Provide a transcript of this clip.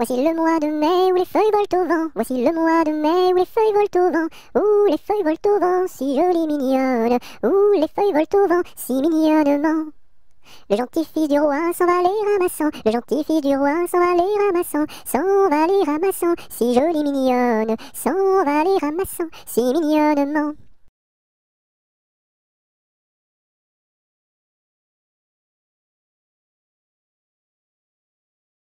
Voici le mois de mai où les feuilles volent au vent. Voici le mois de mai où les feuilles volent au vent. Où les feuilles volent au vent, si jolies mignonnes. Où les feuilles volent au vent, si mignonnement. Le gentil fils du roi s'en va les ramassant. Le gentil fils du roi s'en va les ramassant. S'en va les ramassant, si jolie mignonne. S'en va les ramassant, si mignonnement.